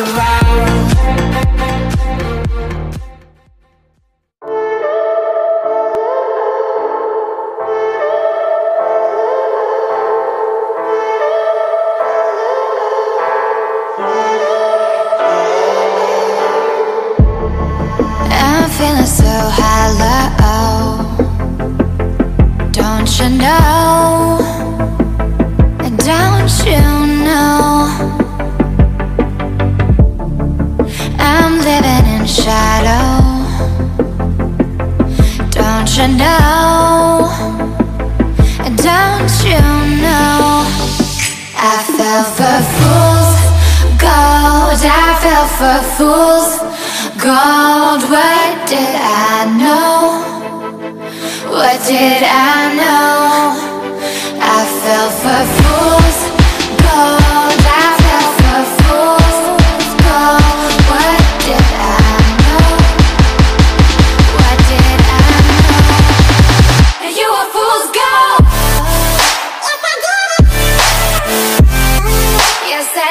arrived. know? Don't you know? I fell for fools, gold. I fell for fools, gold. What did I know? What did I know?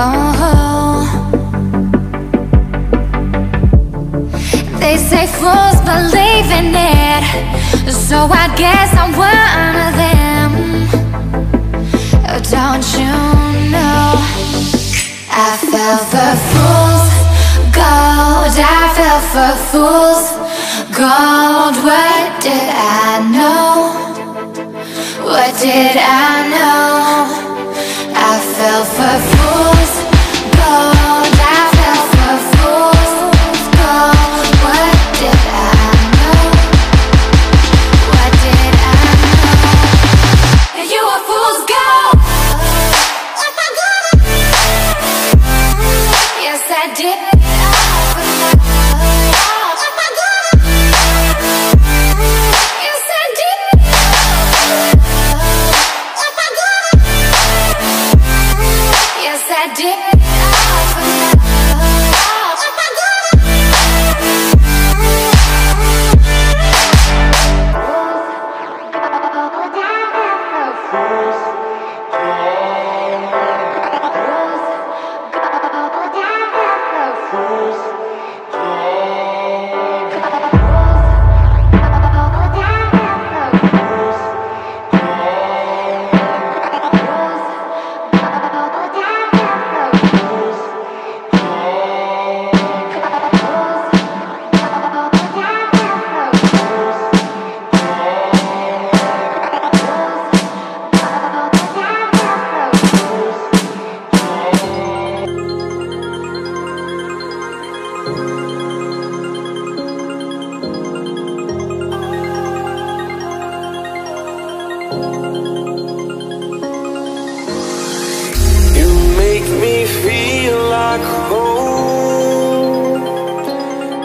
Oh, they say fools believe in it, so I guess I'm one of them. Don't you know? I fell for fools, gold. I fell for fools, gold. What did I know? What did I know? I fell for I did.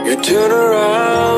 you turn around.